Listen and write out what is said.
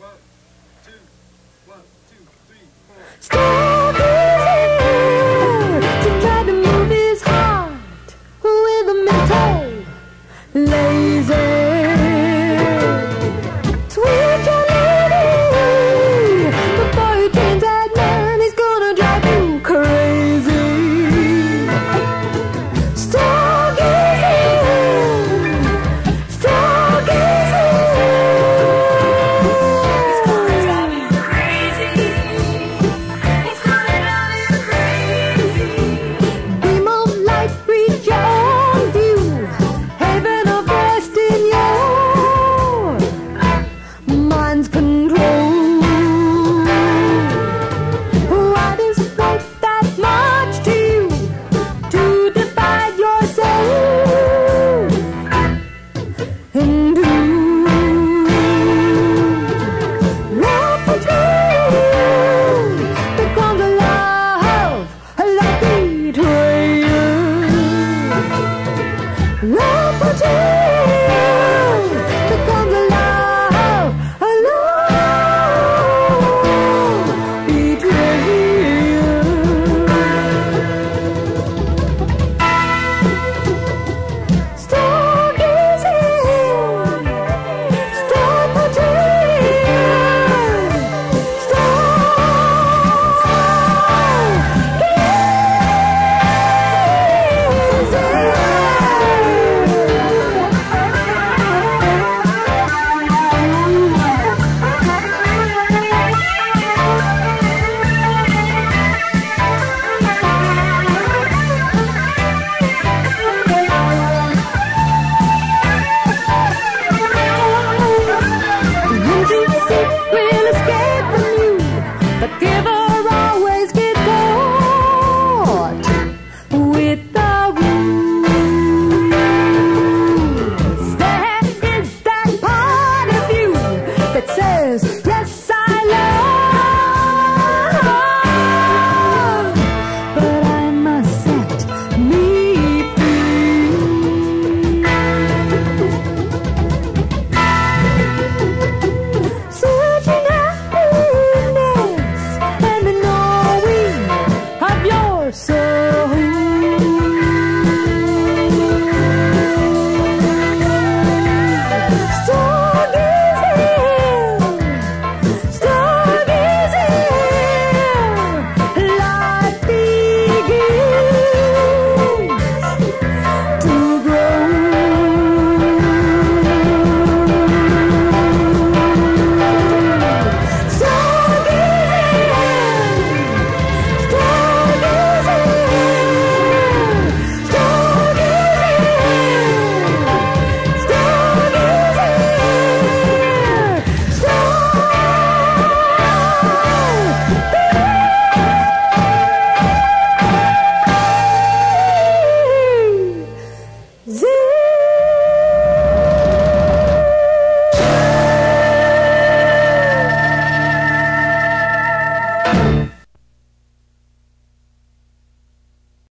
Well, thuê lỡ bỏ yes, yes I love. But I must set me free. Searching happiness and the knowing of